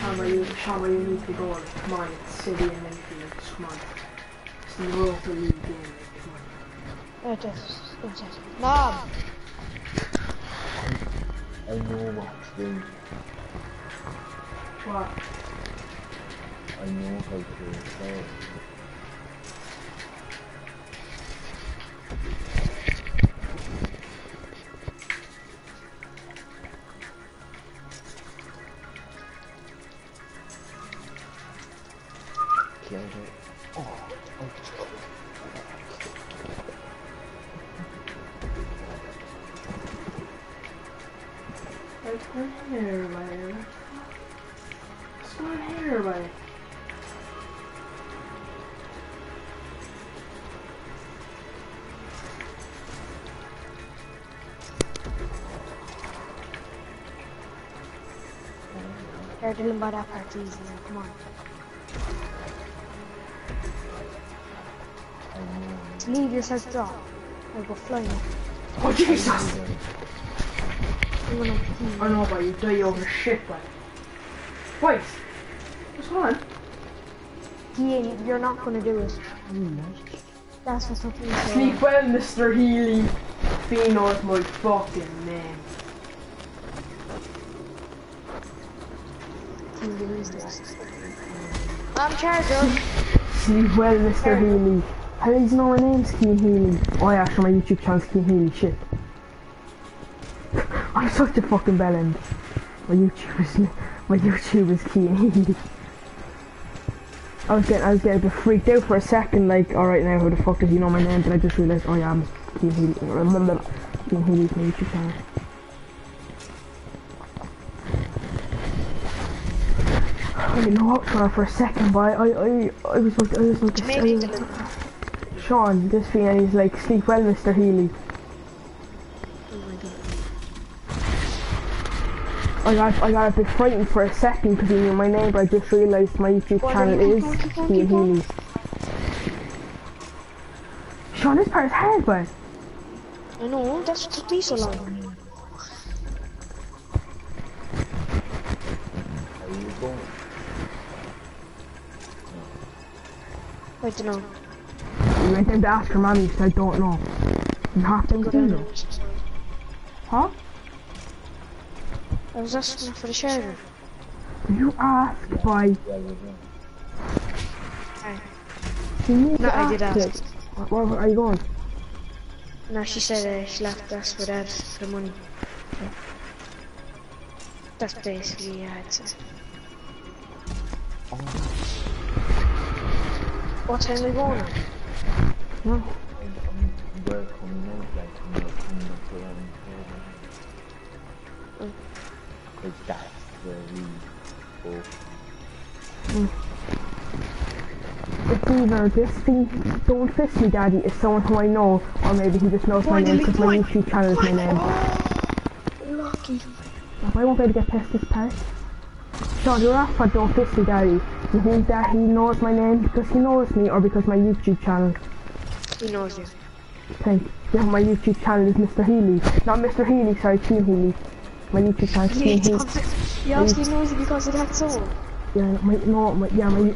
Shama, you, Shama, you need to go on. Come on, it's City and Linfield. Just come on. It's the Europa League game. like, Come on. Oh, just, oh, just. Mom! I know what to do. What? Know solve. Killed it. Oh, oh, on here, everybody? What's going on here, doing by that part easy come on. I know. To leave yourself drop. I'll go flying. Oh, Jesus! I know about you die over shit, but. Wait! What's going on? Ian, you're not gonna do it. That's what's not being Sleep well, Mr. Healy. Is my fucking name. I'm Charger. [LAUGHS] Sleep well, Mr. Healy. You know my name's Cian Healy? Oh yeah, actually my YouTube channel's Cian Healy, shit. I'm such a fucking bellend. My YouTube is, [LAUGHS] my YouTube is Cian Healy. I was getting, I was getting a bit freaked out for a second, like, alright now, who the fuck does he know my name? Then I just realised, oh yeah, I'm Cian Healy. Cian Healy's my YouTube channel. I didn't know was going on for a second, but I, I, I, I was like, I was like, I was- Sean, this thing, and he's like, sleep well, Mr. Healy. Oh I got, I got a bit frightened for a second because he knew my name, but I just realised my YouTube What, channel you is going, keep going, Cian keep going? Healy. Sean, this part is hard, but I know, that's what took me so long. How you going? I don't know. you went down to ask your mommy because I don't know. You have to Go do down it. Huh? I was asking for the charger. You ask, boy. Yeah, we're going. Aye. You need No, I did ask ask. it. Where, where are you going? No, she said uh, she left us for dad for the money. That's basically yeah, it's uh, What time are we going? No. And, we're coming out, like, you know, coming up around here. Because that's where we go. It's either this thing, Don't Fist Me Daddy, is someone who I know, or maybe he just knows my name because my? YouTube channel is my name. Lucky. I won't be able to get past this part. Sean, you're off for Don't Fist Me Daddy. You think that he knows my name because he knows me, or because my YouTube channel? He knows you. Think, yeah, my YouTube channel is Mr. Healy. Not Mr. Healy, sorry, Team Healy. My YouTube channel is Team Healy. he obviously knows you because of that song. Yeah, my, no, my, yeah, my,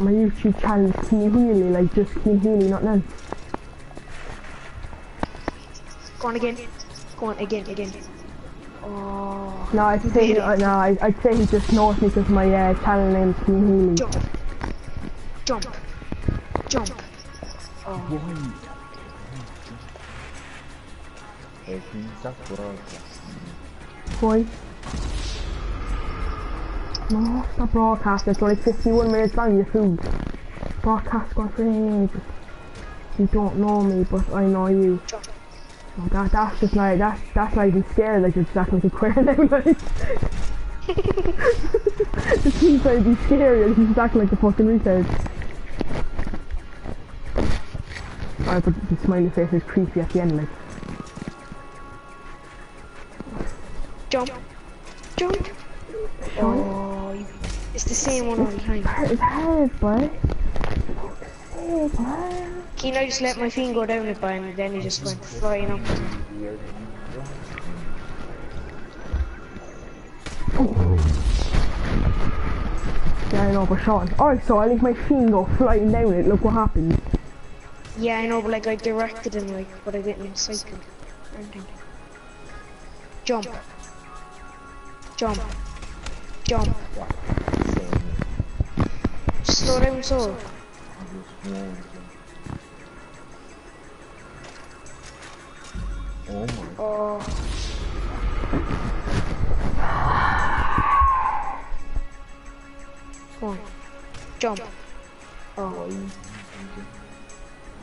my YouTube channel is Cian Healy, like just Cian Healy, not none. Go on again. Go on again, again. Oh, No, I'd say, Really? uh, no, I, I'd say he just knows me because my uh, channel name is Cian Healy. jump, jump, jump. Oh, can stop broadcasting? Boy. No, it's not broadcast, it's only 51 minutes long, you fool. Broadcast gone for ages. You don't know me, but I know you. jump. No, that, that's just like, that's, that's not even scary, like, it's acting like a queer now, [LAUGHS] like. it [LAUGHS] seems like be scary, and he's acting like a fucking retard. Alright, but the smiley face is creepy at the end, like. Jump, jump. Oh, it's the same one all the time. It's hard, boy. Boy. I just let my feet go down it by and then he just went flying up. Yeah, I know, but Sean. Alright, so I think my feet go flying down it, look what happens. Yeah, I know, but like I directed him, like, but I didn't cycle. or anything. Jump. Jump. Jump. Saying, Slow down so. Oh my Oh. Come on. Jump. Oh.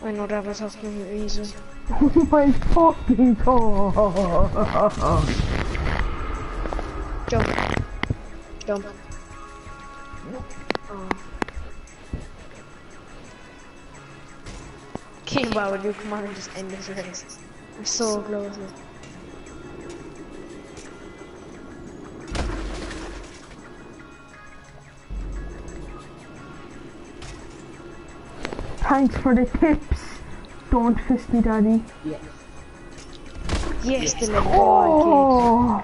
I know that was happening easy. Oh [LAUGHS] my fucking god. Jump. Jump. King, why would you come on and just end this race? We're so close. Thanks for the tips. Don't fist me, daddy. Yes, the little Oh.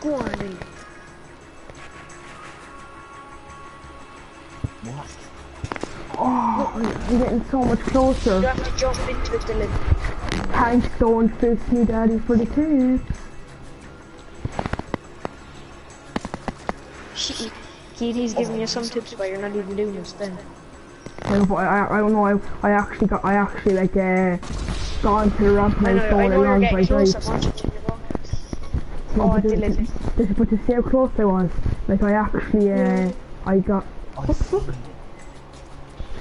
Go on, I'm getting so much closer. You have to jump into it, Dylan. Thanks, don't fist me, daddy, for the tips. Shit. He's giving you some tips, but you're not even doing this then. I, but I, I don't know. I, I actually got, I actually like, uh, gone to the ramp and I I was know, I going know you're along by getting close. dice. I'm watching you walk. No, Oh, but, the, Dylan. but to see how close I was, like I actually, uh, I got. What the fuck?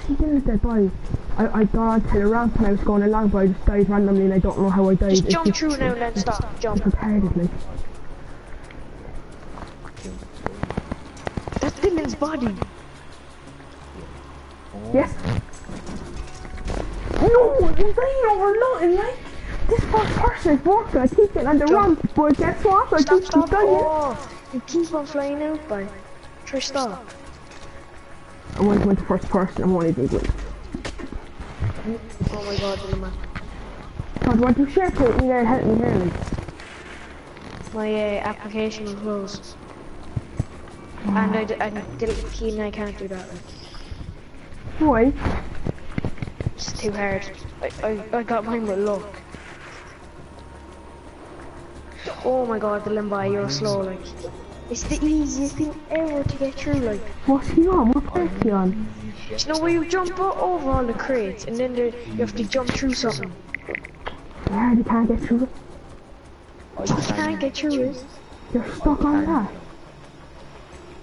He did that boy. I I got onto the ramp and I was going along, but I just died randomly and I don't know how I died. Just It's jump through now and then stop. Jump. Like. That's Dylan's body. Yes. No, it's ain't over nothing, eh? like. This first person is working. I keep getting on the ramp, but guess what? I Stop, just stop. keep dying. Oh, you keep on flying out, but Try stop. I went the first person. I'm only big one. Oh my god, Dylan, man. God, want to share to me there help me here, like. My uh, application will close. And I, d- I didn't key and I can't do that. Like. Boy, Just too hard. I, I, I got mine with luck. Oh my god, the limbo, you're slow, like. It's the easiest thing ever to get through, like. What's he on? What perk he on? Do you know where you jump over all the crates and then there, you have to jump through something? Yeah, they can't get through it. I You can't get through it. You're stuck on that.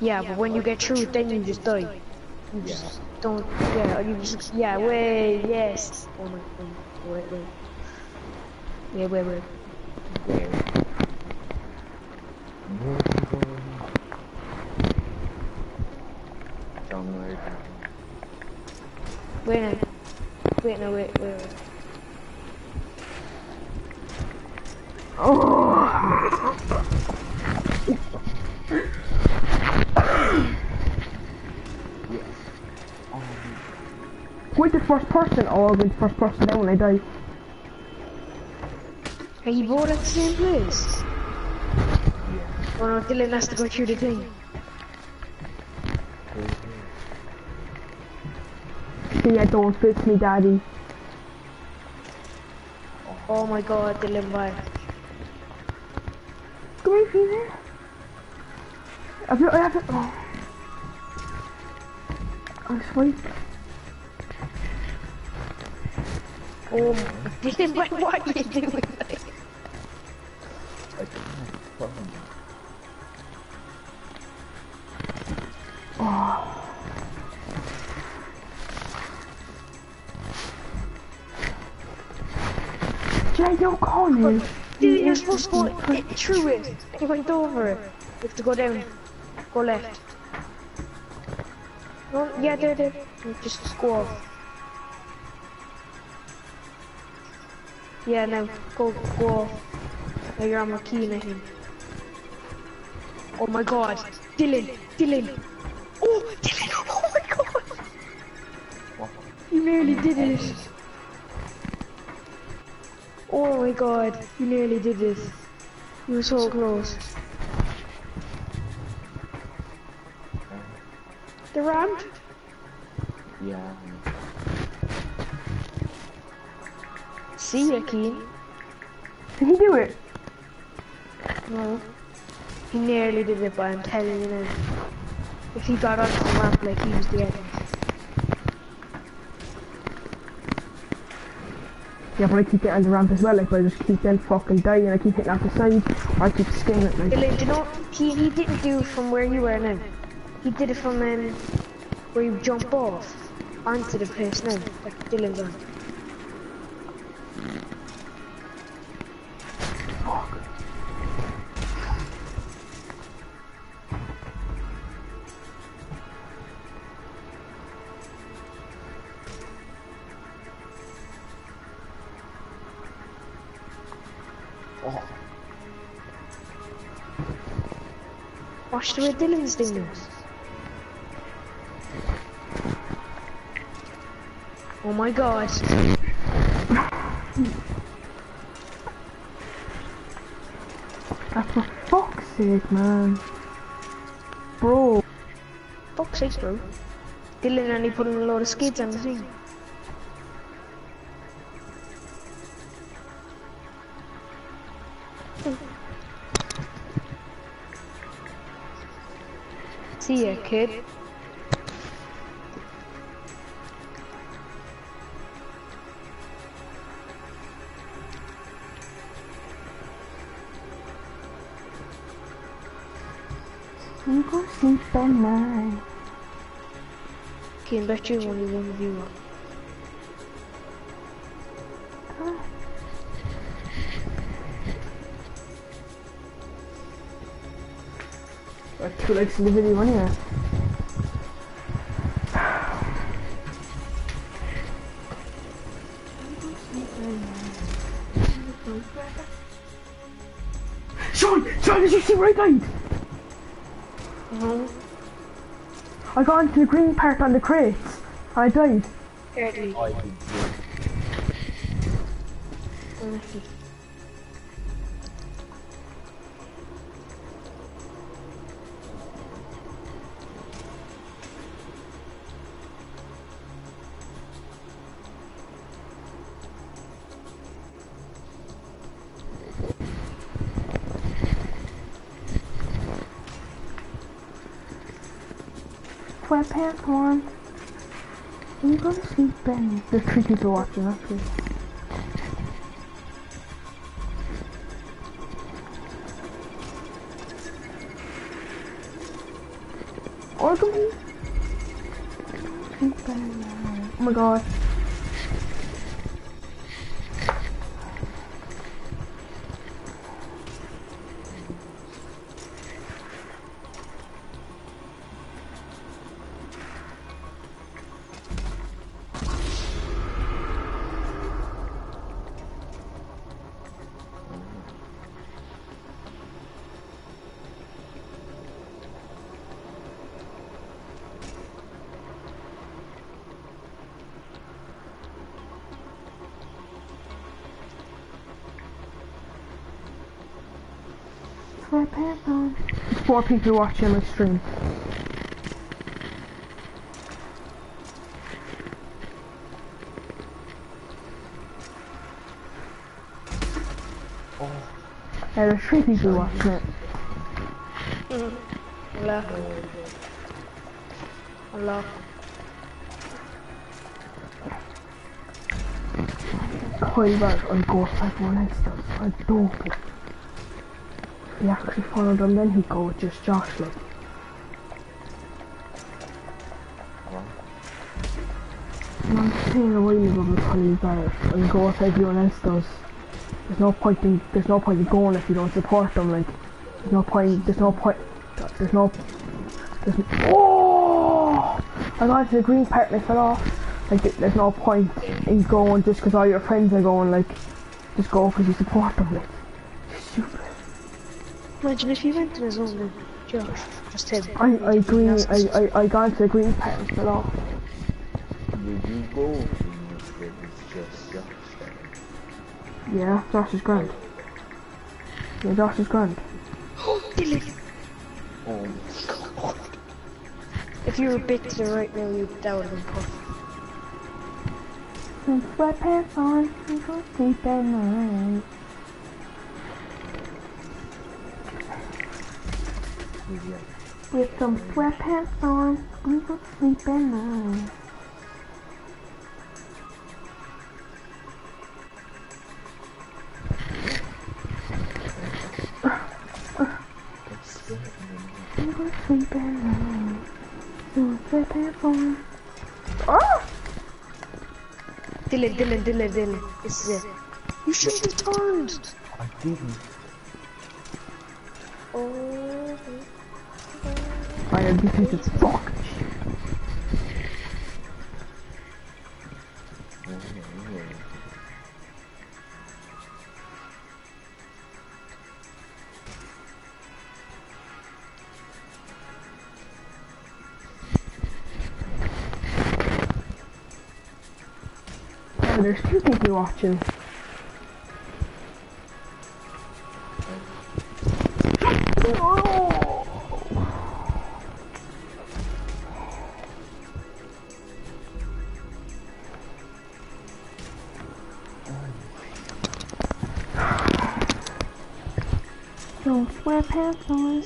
Yeah, but when you get through it, then you just die. You just don't, yeah, you just, yeah, wait, yes. Oh my, oh, wait, wait. Yeah, wait, wait. Where? Where you going? Somewhere down. Wait. Wait, no, wait, wait, wait. Wait the first person. Oh, I went first person down when I died. Are you both at the same place? Oh no, Dylan has to go through the thing. See, I don't fix me, daddy. Oh my god, Dylan, bye. Come here, Fever. Have you, I have to, oh. I'm sweet. Oh, my- Dylan, what are you doing? Don't call me. Dylan, you're supposed to go through it. You went over it. You have to go down. Go left. No, yeah, there, there. Just go off. Yeah, now, go, go off. Now you're on my key, I think. Oh my god. Dylan, Dylan. Oh, Dylan, [LAUGHS] oh my god. You nearly did it. Oh my god, you nearly did this. You were so close. The ramp? Yeah. See ya, Cian. Did he do it? No. He nearly did it, but I'm telling you now. If he got onto the ramp like he was the end. Yeah, but I keep getting the ramp as well, like, I just keep then fucking dying, I keep hitting off the side, I keep skinning it, like. Dylan, do you know, he, he didn't do from where you were now. He did it from um, where you jump off onto the place now, like Dylan's on. Watch the way Dylan's doing this. Oh my god. That's for fuck's sake, man. Bro. Fuck's sakes, bro. Dylan only put in a load of skids on the thing. See ya, kid. You go sleep at night. Kid, bet you only one of you up. Got two likes in the video anyway. [SIGHS] Sean! Sean, did you see where I died? No, I got into the green part on the crates. and I died. early. I did Honestly. sweatpants on. I'm gonna sleep in. There's three people watching, actually. Or come here. Oh my god. Sweatpants on. There's four people watching my stream. Oh. Yeah, there's three people watching it. Hello. Hello. However, I go outside one instance. I dope it. He actually followed him, then he go with just Josh like. And I'm saying a while ago about Holly Barrett. I go outside everyone else does. There's no point in there's no point in going if you don't support them. Like there's no point. There's no point. There's no. There's no, oh! I got into the green part and I fell off. Like there's no point in going just because all your friends are going. Like just go because you support them. Like. Imagine if you went to the zone with Josh. Just him. I I green. I I I got the green part and fell off. Did you go in this bit? It's just Josh. Yeah, Josh is grand. Yeah, Josh is grand. Dylan. Oh my god. If you were a bit to the right now, you that would have been perfect. Some sweatpants on, we go sleep at night. With some sweatpants on, we go sleep at night. We go sleep at night. Some sweatpants on. Oh! Dylan, Dylan, Dylan, Dylan. This is it. You should have turned. I didn't. Oh. Fire defense is fucked. Oh, there's two people watching. Pants on.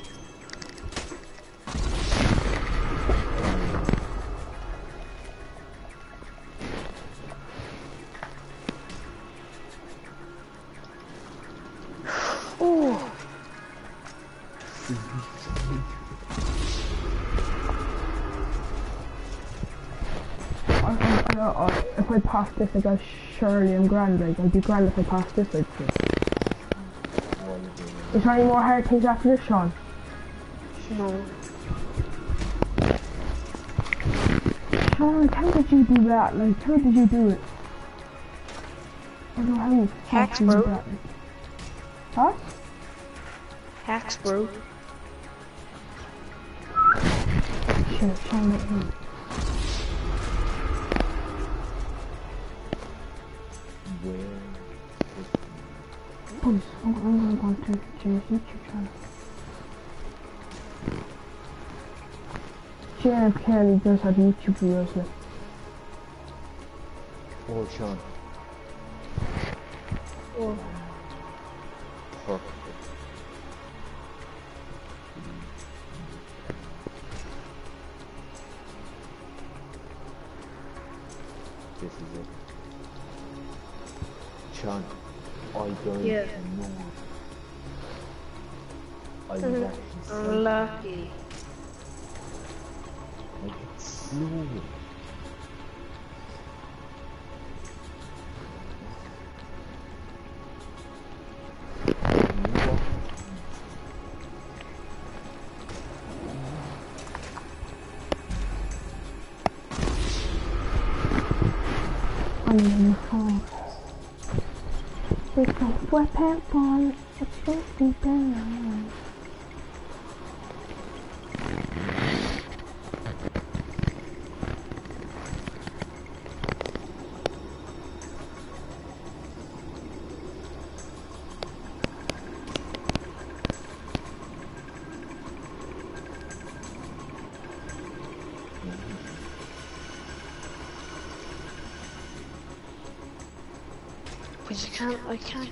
I, I, I, don't- if I pass this, I go surely I'm grand. Like I'd be grand if I pass this. I'd say. One of them. Is there any more hard things after this, Sean? No. Sean, like, how did you do that? Like, how did you do it? I don't know how you Hacks, fucking do bro. that. Huh? Hacks, bro. Shit, Sean, let me. Where? Boys, I'm, I'm gonna go to Jay's YouTube channel. Sharon clearly does have YouTube videos like. Oh, Sean.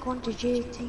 I